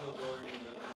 no longer in the